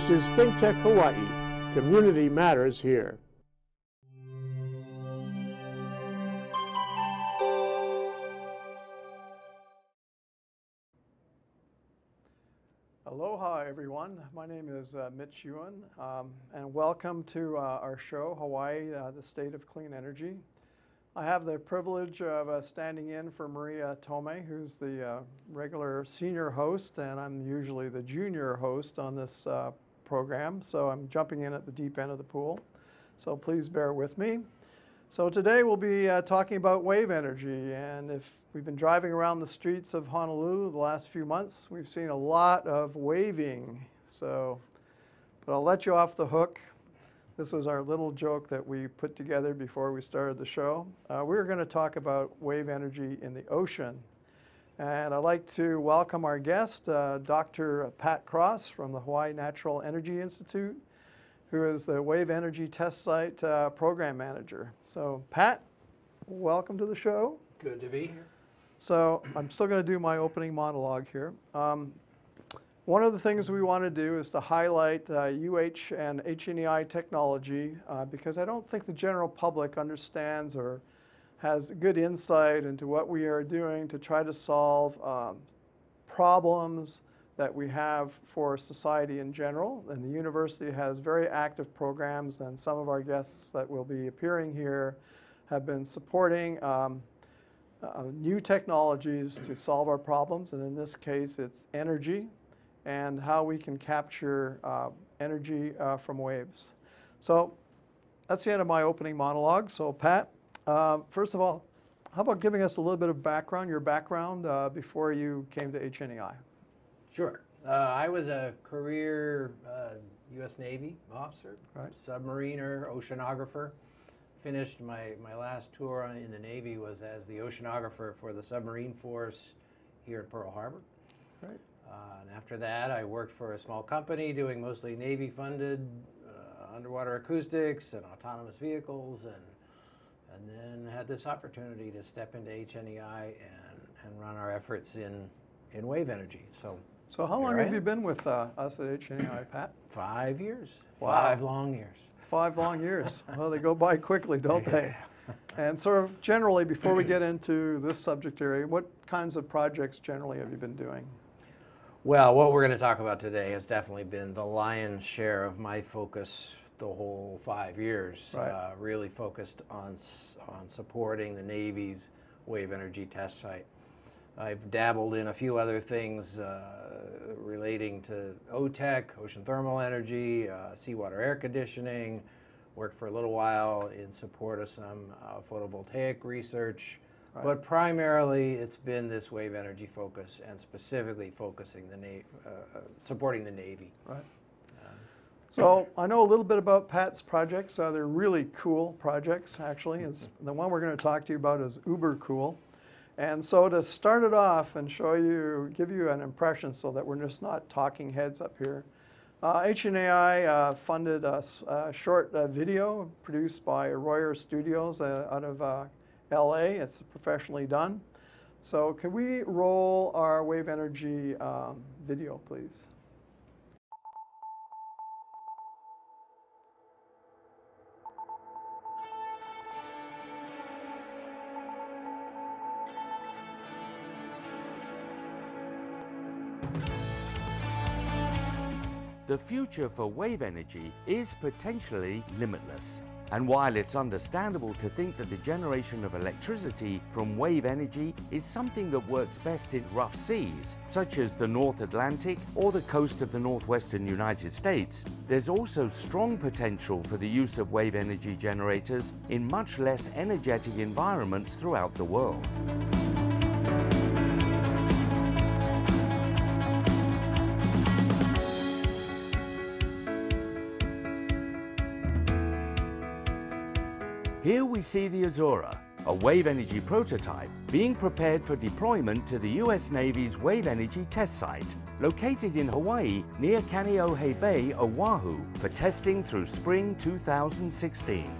This is ThinkTech Hawaii. Community matters here. Aloha, everyone. My name is uh, Mitch Ewan, um, and welcome to uh, our show, Hawaii, uh, the State of Clean Energy. I have the privilege of uh, standing in for Maria Tome, who's the uh, regular senior host, and I'm usually the junior host on this uh, program, so I'm jumping in at the deep end of the pool. So please bear with me. So today we'll be uh, talking about wave energy, and if we've been driving around the streets of Honolulu the last few months, we've seen a lot of waving. So, but I'll let you off the hook. This was our little joke that we put together before we started the show. Uh, we are going to talk about wave energy in the ocean. And I'd like to welcome our guest, uh, Dr. Pat Cross from the Hawaii Natural Energy Institute, who is the Wave Energy Test Site uh, Program Manager. So Pat, welcome to the show. Good to be here. So I'm still going to do my opening monologue here. Um, one of the things we want to do is to highlight uh, UH and HNEI technology uh, because I don't think the general public understands or has good insight into what we are doing to try to solve um, problems that we have for society in general. And the university has very active programs and some of our guests that will be appearing here have been supporting um, uh, new technologies to solve our problems. And in this case, it's energy and how we can capture uh, energy uh, from waves. So that's the end of my opening monologue. So Pat, uh, first of all, how about giving us a little bit of background, your background uh, before you came to HNEI? Sure. Uh, I was a career U.S. Uh, Navy officer, right. submariner, oceanographer. Finished my, my last tour in the Navy was as the oceanographer for the submarine force here at Pearl Harbor. Right. Uh, and after that, I worked for a small company doing mostly Navy-funded uh, underwater acoustics and autonomous vehicles, and and then had this opportunity to step into HNEI and, and run our efforts in in wave energy. So. So how long have you been with uh, us at HNEI, Pat? Five years. Wow. Five long years. Five long years. well, they go by quickly, don't they? And sort of generally, before we get into this subject area, what kinds of projects generally have you been doing? Well, what we're going to talk about today has definitely been the lion's share of my focus the whole five years. Right. Uh, really focused on on supporting the Navy's wave energy test site. I've dabbled in a few other things uh, relating to OTEC, ocean thermal energy, uh, seawater air conditioning. Worked for a little while in support of some uh, photovoltaic research. Right. But primarily, it's been this wave energy focus, and specifically focusing the Na- uh, uh, supporting the Navy. Right. So I know a little bit about Pat's projects. Uh, they're really cool projects, actually. It's, the one we're going to talk to you about is uber cool. And so to start it off and show you, give you an impression so that we're just not talking heads up here, uh, HNEI uh, funded a, a short uh, video produced by Royer Studios uh, out of uh, LA. It's professionally done. So can we roll our wave energy um, video, please? The future for wave energy is potentially limitless. And while it's understandable to think that the generation of electricity from wave energy is something that works best in rough seas, such as the North Atlantic or the coast of the northwestern United States, there's also strong potential for the use of wave energy generators in much less energetic environments throughout the world. Here we see the Azura, a wave energy prototype, being prepared for deployment to the US Navy's Wave Energy Test Site, located in Hawaii near Kaneohe Bay, Oahu, for testing through spring 2016.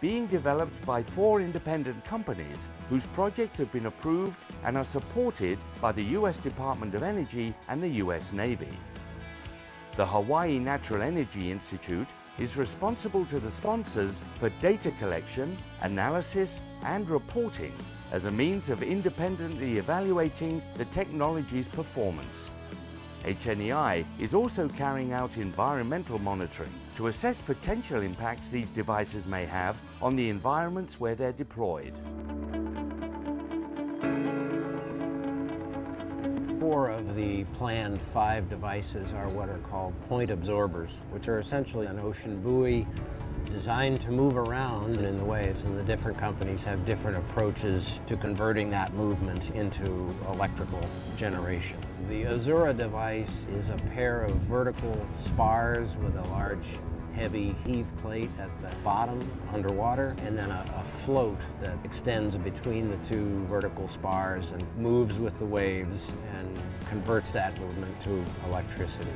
Being developed by four independent companies whose projects have been approved and are supported by the US Department of Energy and the US Navy. The Hawaii Natural Energy Institute is responsible to the sponsors for data collection, analysis and reporting as a means of independently evaluating the technology's performance. HNEI is also carrying out environmental monitoring to assess potential impacts these devices may have on the environments where they're deployed. Four of the planned five devices are what are called point absorbers, which are essentially an ocean buoy designed to move around in the waves, and the different companies have different approaches to converting that movement into electrical generation. The Azura device is a pair of vertical spars with a large heavy heave plate at the bottom underwater and then a, a, float that extends between the two vertical spars and moves with the waves and converts that movement to electricity.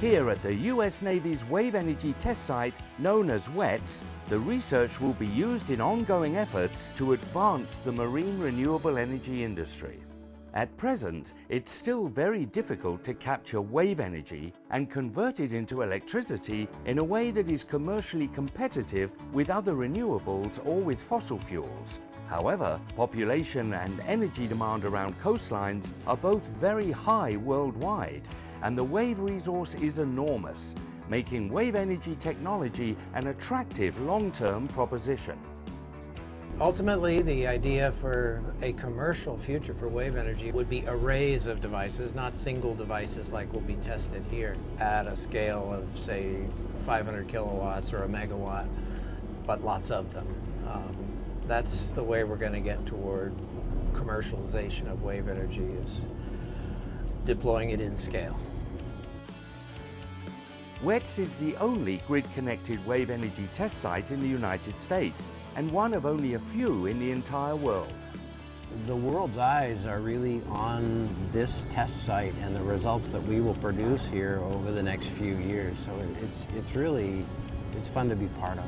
Here at the US Navy's Wave Energy Test Site, known as WETS, the research will be used in ongoing efforts to advance the marine renewable energy industry. At present, it's still very difficult to capture wave energy and convert it into electricity in a way that is commercially competitive with other renewables or with fossil fuels. However, population and energy demand around coastlines are both very high worldwide, and the wave resource is enormous, making wave energy technology an attractive long-term proposition. Ultimately, the idea for a commercial future for wave energy would be arrays of devices, not single devices like will be tested here at a scale of, say, 500 kilowatts or a megawatt, but lots of them. Um, that's the way we're going to get toward commercialization of wave energy is deploying it in scale. WETS is the only grid-connected wave energy test site in the United States and one of only a few in the entire world. The world's eyes are really on this test site and the results that we will produce here over the next few years. So it's, it's really, it's fun to be part of.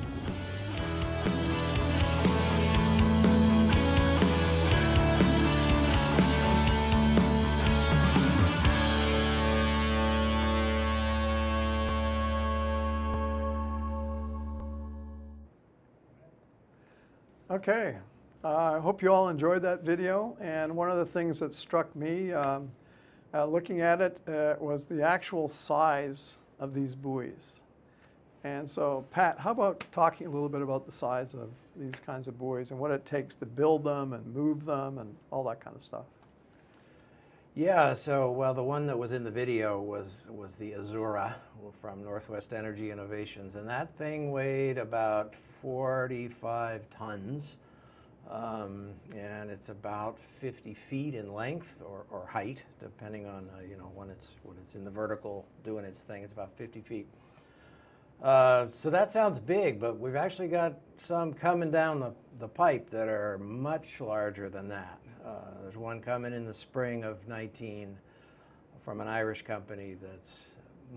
Okay, uh, I hope you all enjoyed that video. And one of the things that struck me um, uh, looking at it uh, was the actual size of these buoys. And so, Pat, how about talking a little bit about the size of these kinds of buoys and what it takes to build them and move them and all that kind of stuff? Yeah, so well, the one that was in the video was was the Azura from Northwest Energy Innovations, and that thing weighed about 45 tons, um, and it's about 50 feet in length or, or height, depending on uh, you know when it's when it's in the vertical doing its thing. It's about 50 feet. Uh, so that sounds big, but we've actually got some coming down the, the pipe that are much larger than that. Uh, there's one coming in the spring of 19 from an Irish company that's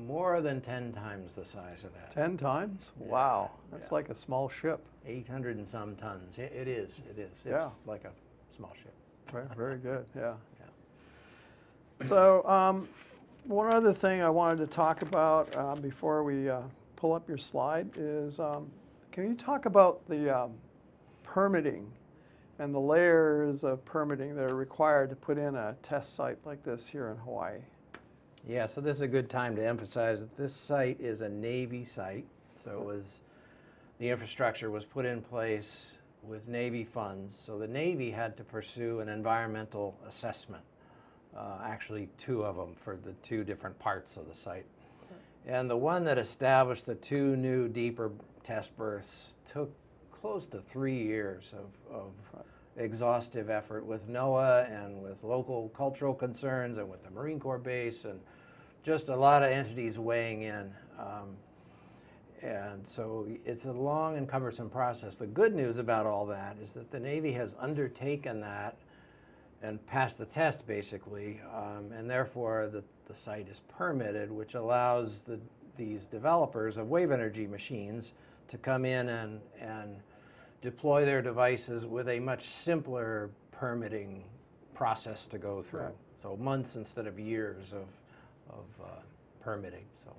more than 10 times the size of that. 10 times? Yeah. Wow, that's Yeah. like a small ship. 800 and some tons. It, it is, it is. It's Yeah. like a small ship. Very, very good, yeah. Yeah. So um, one other thing I wanted to talk about uh, before we uh, pull up your slide is, um, can you talk about the um, permitting and the layers of permitting that are required to put in a test site like this here in Hawaii? Yeah, so this is a good time to emphasize that this site is a Navy site. So it was, the infrastructure was put in place with Navy funds. So the Navy had to pursue an environmental assessment, uh, actually two of them for the two different parts of the site. And the one that established the two new deeper test berths took close to three years of, of exhaustive effort with NOAA and with local cultural concerns and with the Marine Corps base and just a lot of entities weighing in. Um, and so it's a long and cumbersome process. The good news about all that is that the Navy has undertaken that and passed the test basically, um, and therefore the, the site is permitted, which allows the, these developers of wave energy machines to come in and, and deploy their devices with a much simpler permitting process to go through. Right. So months instead of years of, of uh, permitting. So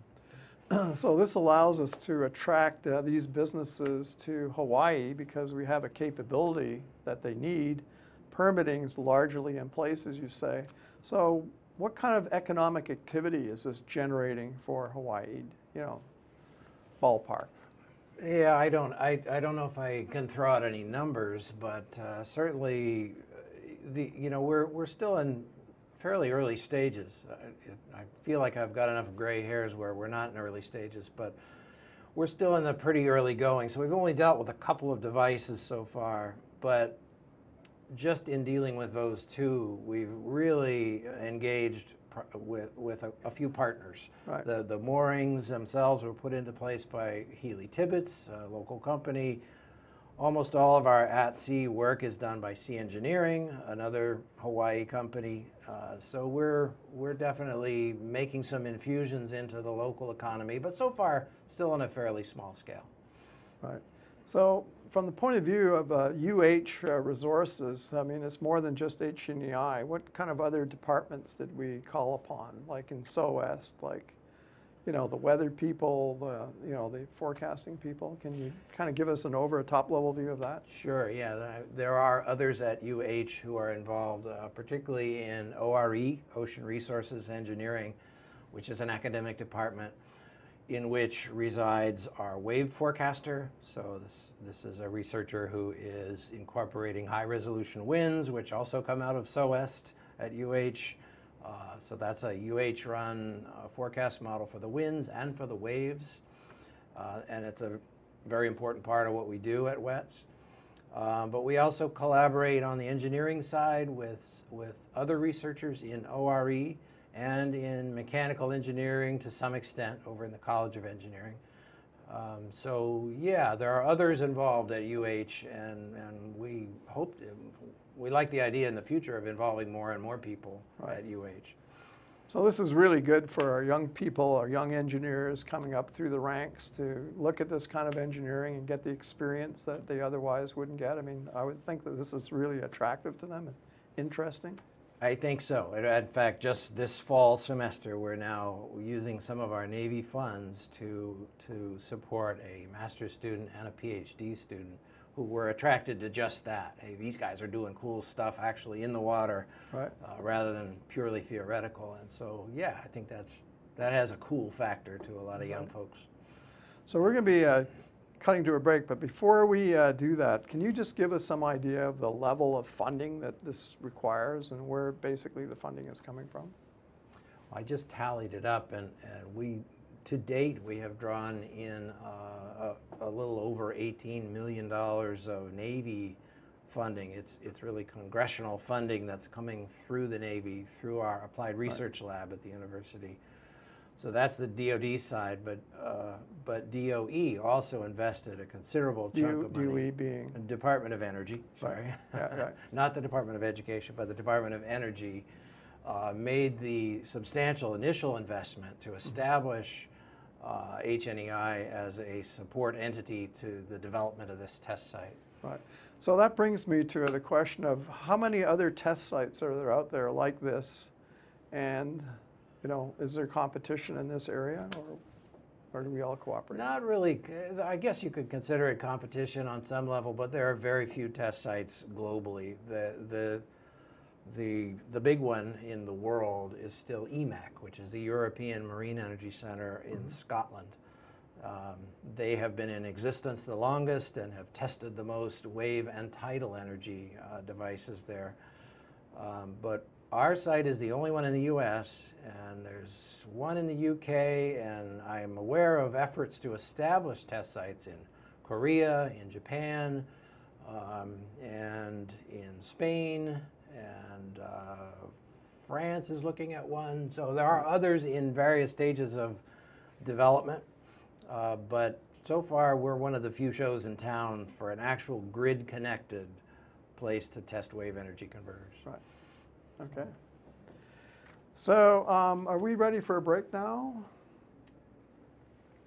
So this allows us to attract uh, these businesses to Hawaii because we have a capability that they need. Permitting is largely in place, as you say. So what kind of economic activity is this generating for Hawaii, you know, ballpark? Yeah, I don't, I, I don't know if I can throw out any numbers, but uh, certainly, uh, the, you know, we're, we're still in fairly early stages. I, I feel like I've got enough gray hairs where we're not in early stages, but we're still in the pretty early going. So we've only dealt with a couple of devices so far, but just in dealing with those two, we've really engaged with, with a, a few partners. Right. The, the moorings themselves were put into place by Healy Tibbitts, a local company. Almost all of our at-sea work is done by Sea Engineering, another Hawaii company. Uh, so we're, we're definitely making some infusions into the local economy, but so far still on a fairly small scale. Right. So from the point of view of uh, UH uh, resources, I mean, it's more than just HNEI. What kind of other departments did we call upon, like in SOEST, like, you know, the weather people, the, you know, the forecasting people? Can you kind of give us an over, a top-level view of that? Sure, yeah. There are others at UH who are involved, uh, particularly in ORE, Ocean Resources Engineering, which is an academic department in which resides our wave forecaster. So this, this is a researcher who is incorporating high resolution winds, which also come out of SOEST at UH. Uh, so that's a UH run uh, forecast model for the winds and for the waves. Uh, and it's a very important part of what we do at WETS. Um, but we also collaborate on the engineering side with, with other researchers in ORE and in mechanical engineering to some extent over in the College of Engineering. Um, so yeah, there are others involved at UH, and, and we hope to, we like the idea in the future of involving more and more people Right. at UH. So this is really good for our young people, our young engineers coming up through the ranks to look at this kind of engineering and get the experience that they otherwise wouldn't get. I mean, I would think that this is really attractive to them and interesting. I think so. In fact, just this fall semester, we're now using some of our Navy funds to, to support a master's student and a PhD student who were attracted to just that. Hey, these guys are doing cool stuff actually in the water Right. uh, rather than purely theoretical. And so, yeah, I think that's, that has a cool factor to a lot of young folks. So we're going to be uh, cutting to a break, but before we uh, do that, can you just give us some idea of the level of funding that this requires and where basically the funding is coming from? I just tallied it up, and, and we, to date, we have drawn in uh, a, a little over $18 million of Navy funding. It's, it's really congressional funding that's coming through the Navy, through our Applied Research Lab at the university. So that's the DoD side, but, uh, but DOE also invested a considerable chunk DO of money. DOE being, Department of Energy, sorry. Yeah, right. Not the Department of Education, but the Department of Energy uh, made the substantial initial investment Mm-hmm. to establish uh, HNEI as a support entity to the development of this test site. right. So that brings me to the question of how many other test sites are there out there like this? And, you know, is there competition in this area or, or do we all cooperate? Not really, I guess you could consider it competition on some level, but there are very few test sites globally. The, the, the, the big one in the world is still EMEC, which is the European Marine Energy Center in Scotland. Um, they have been in existence the longest and have tested the most wave and tidal energy uh, devices there. Um, but our site is the only one in the US, and there's one in the UK, and I am aware of efforts to establish test sites in Korea, in Japan, um, and in Spain, and uh, France is looking at one. So there are others in various stages of development. Uh, but so far, we're one of the few shows in town for an actual grid-connected place to test wave energy converters. Right. Okay. So um, are we ready for a break now?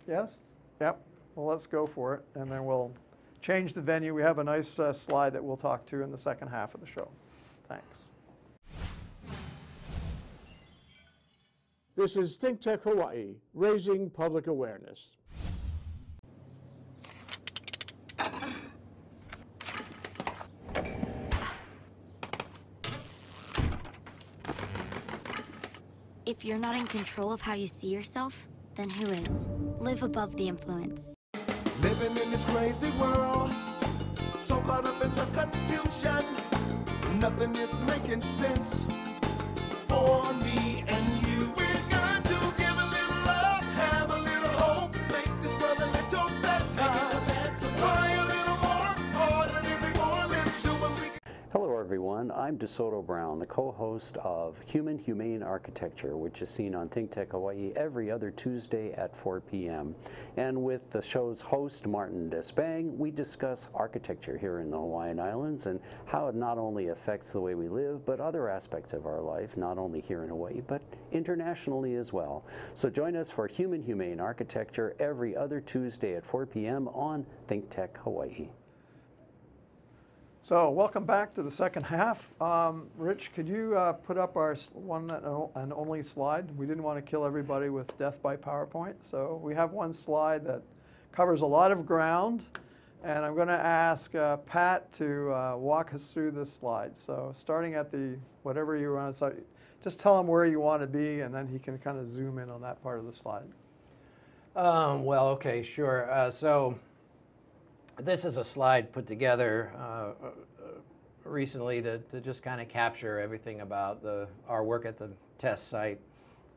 Yes? Yep. Well, let's go for it, and then we'll change the venue. We have a nice uh, slide that we'll talk to in the second half of the show. Thanks. This is Think Tech Hawaii, raising public awareness. If you're not in control of how you see yourself, then who is? Live above the influence. Living in this crazy world, so caught up in the confusion, nothing is making sense for me everyone. I'm DeSoto Brown, the co-host of Human Humane Architecture, which is seen on Think Tech Hawaii every other Tuesday at 4 p.m. And with the show's host, Martin Despang, we discuss architecture here in the Hawaiian Islands and how it not only affects the way we live, but other aspects of our life, not only here in Hawaii, but internationally as well. So join us for Human Humane Architecture every other Tuesday at 4 p.m. on Think Tech Hawaii. So welcome back to the second half. Um, Rich, could you uh, put up our one and only slide? We didn't want to kill everybody with death by PowerPoint, so we have one slide that covers a lot of ground, and I'm going to ask uh, Pat to uh, walk us through this slide. So starting at the whatever you want to start, just tell him where you want to be, and then he can kind of zoom in on that part of the slide. Um, well, okay, sure. Uh, so this is a slide put together uh, uh, recently to, to just kind of capture everything about the, our work at the test site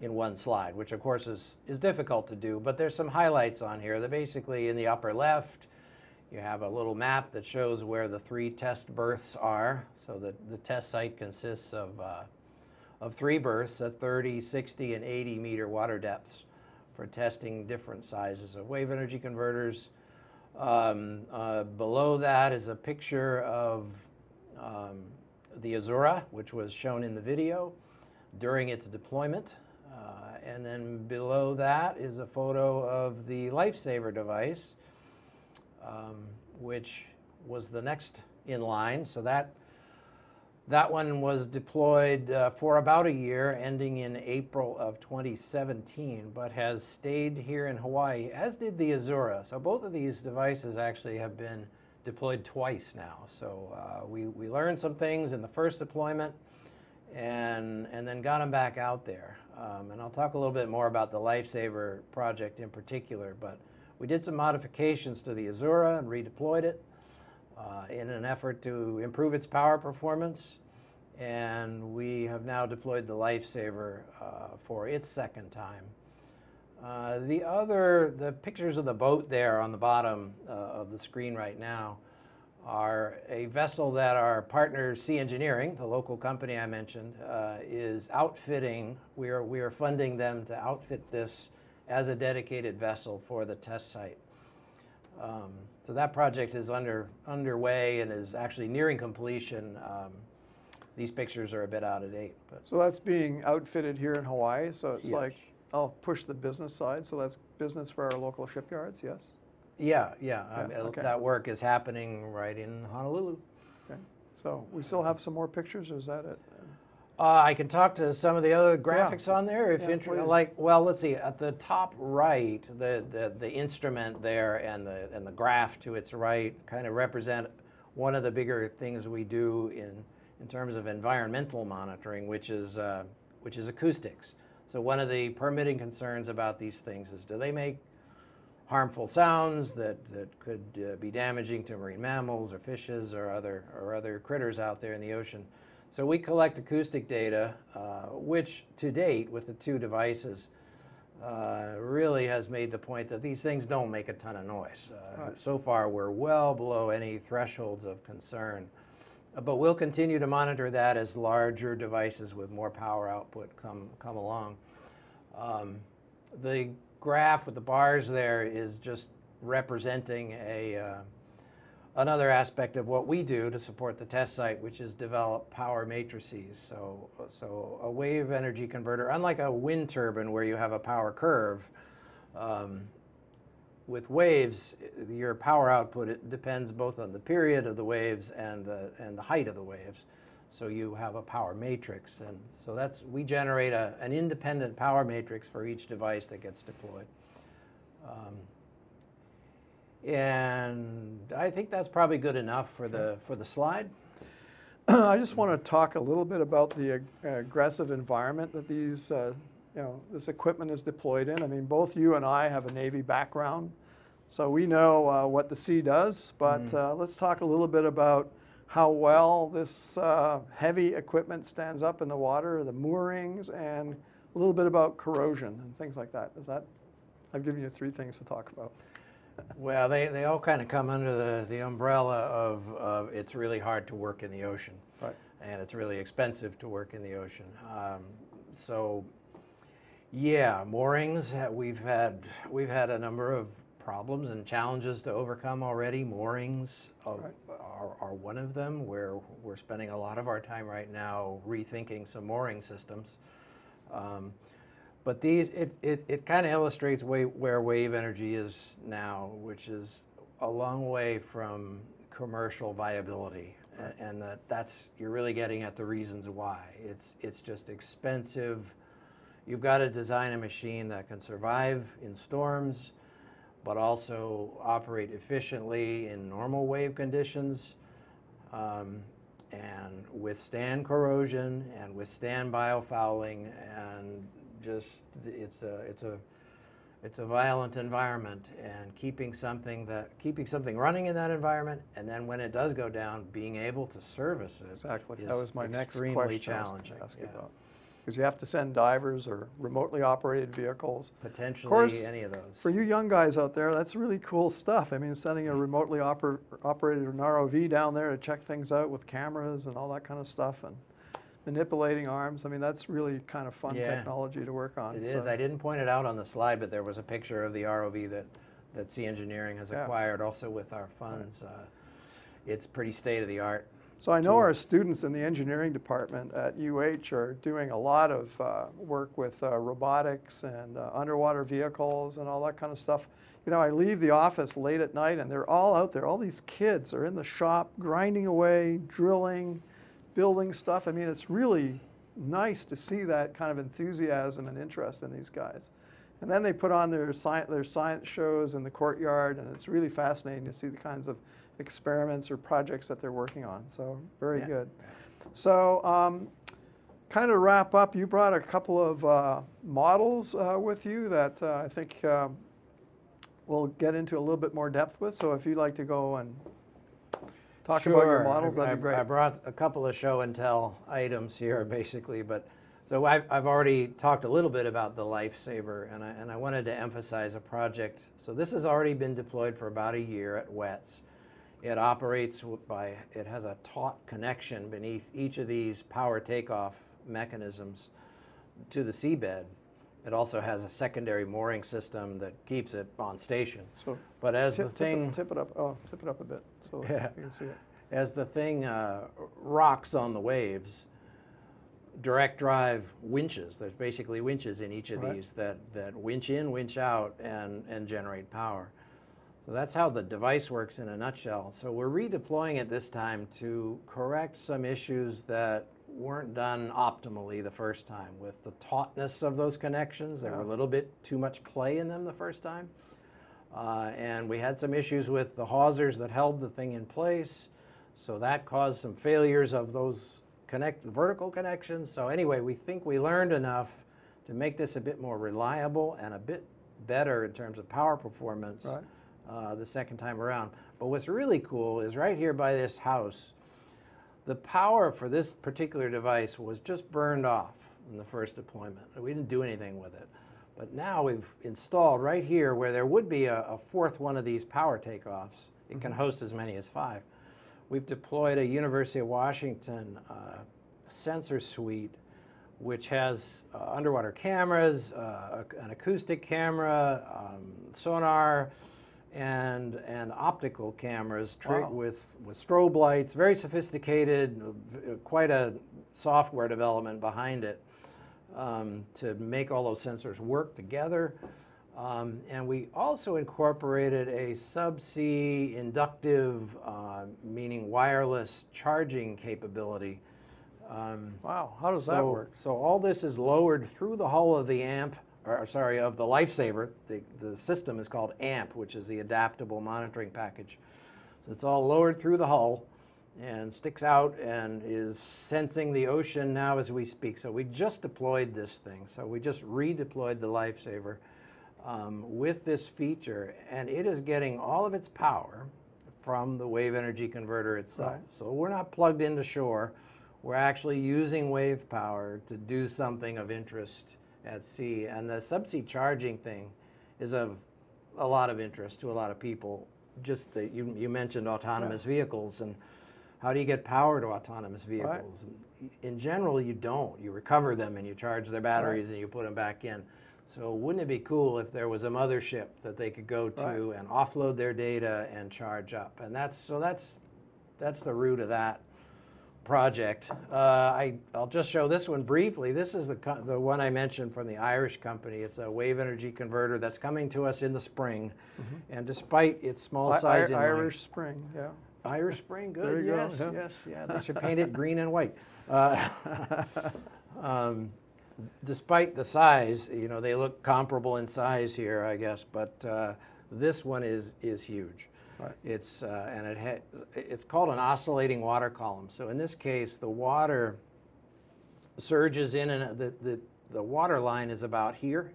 in one slide, which of course is, is difficult to do, but there's some highlights on here. That basically in the upper left, you have a little map that shows where the three test berths are. So the, the test site consists of, uh, of three berths at 30, 60, and 80 meter water depths for testing different sizes of wave energy converters. Um, uh, below that is a picture of um, the Azura, which was shown in the video during its deployment. Uh, and then below that is a photo of the Lifesaver device, um, which was the next in line. So that that one was deployed uh, for about a year, ending in April of 2017, but has stayed here in Hawaii, as did the Azura. So both of these devices actually have been deployed twice now. So uh, we, we learned some things in the first deployment and, and then got them back out there. Um, and I'll talk a little bit more about the Lifesaver project in particular, but we did some modifications to the Azura and redeployed it uh, in an effort to improve its power performance. And we have now deployed the Lifesaver uh, for its second time. Uh, the other, the pictures of the boat there on the bottom uh, of the screen right now are a vessel that our partner Sea Engineering, the local company I mentioned, uh, is outfitting. We are, we are funding them to outfit this as a dedicated vessel for the test site. Um, so that project is under, underway and is actually nearing completion. Um, these pictures are a bit out of date, but So that's being outfitted here in Hawaii, so it's Yes. like, I'll push the business side, so that's business for our local shipyards, yes? yeah, yeah, I Yeah, mean, okay. that work is happening right in Honolulu. Okay. So we still have some more pictures, or is that it? Uh, I can talk to some of the other graphics on there if Yeah, inter- please. like well let's see at the top right the, the the instrument there and the and the graph to its right kind of represent one of the bigger things we do in in terms of environmental monitoring which is uh, which is acoustics so one of the permitting concerns about these things is do they make harmful sounds that, that could uh, be damaging to marine mammals or fishes or other, or other critters out there in the ocean. So we collect acoustic data, uh, which to date, with the two devices, uh, really has made the point that these things don't make a ton of noise. Uh, Right. So far, we're well below any thresholds of concern. Uh, But we'll continue to monitor that as larger devices with more power output come, come along. Um, the graph with the bars there is just representing a, uh, another aspect of what we do to support the test site, which is develop power matrices. So, so a wave energy converter, unlike a wind turbine where you have a power curve, um, with waves, your power output it depends both on the period of the waves and the and the height of the waves. So you have a power matrix, and so that's we generate a, an independent power matrix for each device that gets deployed. Um, and I think that's probably good enough for the for the slide. I just want to talk a little bit about the ag- aggressive environment that these, uh, you know, this equipment is deployed in. I mean, both you and I have a Navy background, so we know uh, what the sea does. But uh, let's talk a little bit about how well this uh, heavy equipment stands up in the water, the moorings, and a little bit about corrosion and things like that. Is that? I've given you three things to talk about. Well, they, they all kind of come under the, the umbrella of, of it's really hard to work in the ocean. Right. And it's really expensive to work in the ocean. Um, so, yeah, moorings, we've had, we've had a number of problems and challenges to overcome already. Moorings are, are, are one of them where we're spending a lot of our time right now rethinking some mooring systems. Um, but these, it, it, it kind of illustrates way, where wave energy is now, which is a long way from commercial viability. A- And that that's, you're really getting at the reasons why. It's, it's just expensive. You've got to design a machine that can survive in storms, but also operate efficiently in normal wave conditions um, and withstand corrosion and withstand biofouling and just it's a it's a it's a violent environment and keeping something that keeping something running in that environment and then when it does go down being able to service it Exactly. That was my next question. Challenging ask yeah. about. Because you have to send divers or remotely operated vehicles. potentially course, any of those For you young guys out there, that's really cool stuff. I mean, sending a remotely oper- operated an ROV down there to check things out with cameras and all that kind of stuff and manipulating arms. I mean, that's really kind of fun Yeah. technology to work on. It is. so- I didn't point it out on the slide, but there was a picture of the ROV that, that Sea Engineering has Yeah. acquired also with our funds. Uh, It's pretty state of the art. So I know our students in the engineering department at UH are doing a lot of uh, work with uh, robotics and uh, underwater vehicles and all that kind of stuff. You know, I leave the office late at night and they're all out there. All these kids are in the shop grinding away, drilling, building stuff. I mean, it's really nice to see that kind of enthusiasm and interest in these guys. And then they put on their science, their science shows in the courtyard, and it's really fascinating to see the kinds of experiments or projects that they're working on. So very Yeah. good. So um, kind of wrap up, you brought a couple of uh, models uh, with you that uh, I think um, we'll get into a little bit more depth with. So if you'd like to go and talk about your models, I- that'd be I- I brought a couple of show and tell items here, basically, but, so I've, I've already talked a little bit about the Lifesaver, and I, and I wanted to emphasize a project. So this has already been deployed for about a year at WETS. It operates by, it has a taut connection beneath each of these power takeoff mechanisms to the seabed. It also has a secondary mooring system that keeps it on station. So But as the tip, tip, thing. it, tip it up. Oh, tip it up a bit so Yeah. you can see it. as the thing uh, rocks on the waves, direct drive winches, there's basically winches in each of Right. these that, that winch in, winch out, and, and generate power. So that's how the device works in a nutshell. So we're redeploying it this time to correct some issues that weren't done optimally the first time with the tautness of those connections. There were a little bit too much play in them the first time. Uh, and we had some issues with the hawsers that held the thing in place. So that caused some failures of those connect vertical connections. So anyway, we think we learned enough to make this a bit more reliable and a bit better in terms of power performance Right. uh, the second time around. But what's really cool is right here by this house, the power for this particular device was just burned off in the first deployment. We didn't do anything with it. But now we've installed right here where there would be a, a fourth one of these power takeoffs. It can host as many as five. We've deployed a University of Washington uh, sensor suite which has uh, underwater cameras, uh, an acoustic camera, um, sonar, and and optical cameras Wow. with with strobe lights, very sophisticated, quite a software development behind it um, to make all those sensors work together. Um, and we also incorporated a subsea inductive, uh, meaning wireless charging capability. Um, Wow, how does that work? So all this is lowered through the hull of the AMP, or sorry, of the Lifesaver. The, the system is called AMP, which is the adaptable monitoring package. So it's all lowered through the hull and sticks out and is sensing the ocean now as we speak. So we just deployed this thing. So we just redeployed the Lifesaver um, with this feature, and it is getting all of its power from the wave energy converter itself. Right. So we're not plugged into shore. We're actually using wave power to do something of interest at sea. And the subsea charging thing is of a lot of interest to a lot of people. Just that you, you mentioned autonomous vehicles and how do you get power to autonomous vehicles? In general, you don't. You recover them and you charge their batteries and you put them back in. So wouldn't it be cool if there was a mothership that they could go to Right. and offload their data and charge up? And that's so that's that's the root of that project. Uh, I, I'll just show this one briefly. This is the, the one I mentioned from the Irish company. It's a wave energy converter that's coming to us in the spring. And despite its small I- size I- in mind- Irish Spring, yeah. Irish Spring, good. You go, yes, yeah. yes, yeah. They should paint it green and white. Uh, um, despite the size, you know, they look comparable in size here, I guess, but uh, this one is is huge. Right. It's uh, and it ha- it's called an oscillating water column. So in this case, the water surges in, and the the, the water line is about here,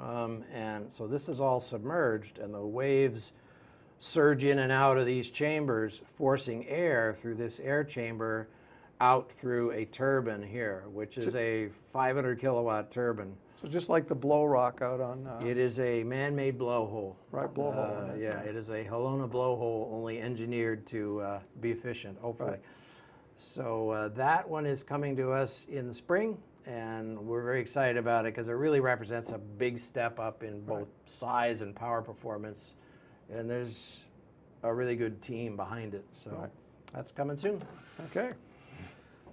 um, and so this is all submerged, and the waves surge in and out of these chambers, forcing air through this air chamber out through a turbine here, which is a 500 kilowatt turbine. So just like the blow rock out on, uh, It is a man-made blowhole. Right, blowhole, Uh, yeah. it is a Halona blowhole, only engineered to uh, be efficient, hopefully. Right. So uh, that one is coming to us in the spring, and we're very excited about it because it really represents a big step up in both size and power performance. And there's a really good team behind it. So Right. that's coming soon. okay.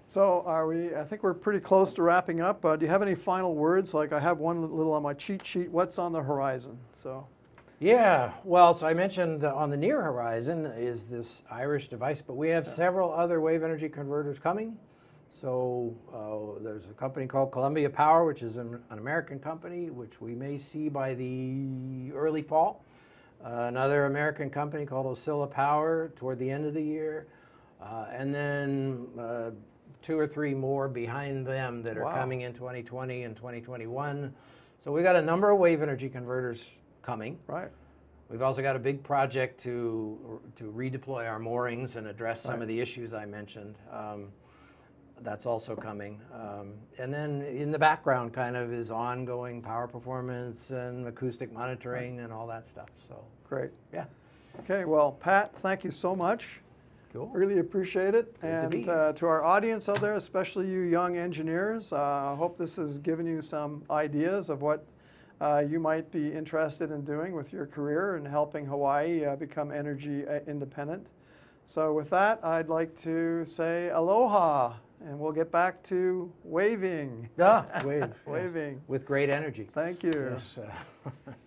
So are we, I think we're pretty close to wrapping up. Uh, do you have any final words? Like I have one little on my cheat sheet, what's on the horizon? So, Yeah, well, so I mentioned on the near horizon is this Irish device, but we have several other wave energy converters coming. So uh, there's a company called Columbia Power, which is an, an American company, which we may see by the early fall. Another American company called Oscilla Power toward the end of the year. Uh, and then uh, two or three more behind them that are Wow. coming in 2020 and 2021. So we've got a number of wave energy converters coming. right, We've also got a big project to to redeploy our moorings and address some of the issues I mentioned. Um, that's also coming. Um, and then in the background, kind of, is ongoing power performance and acoustic monitoring and all that stuff. So, great. yeah. Okay, well, Pat, thank you so much. Cool. Really appreciate it. to and be uh, to our audience out there, especially you young engineers, uh, I hope this has given you some ideas of what uh, you might be interested in doing with your career and helping Hawaii uh, become energy uh, independent. So with that, I'd like to say aloha, and we'll get back to waving. Ah, wave. yes. Waving. With great energy. Thank you. Yes,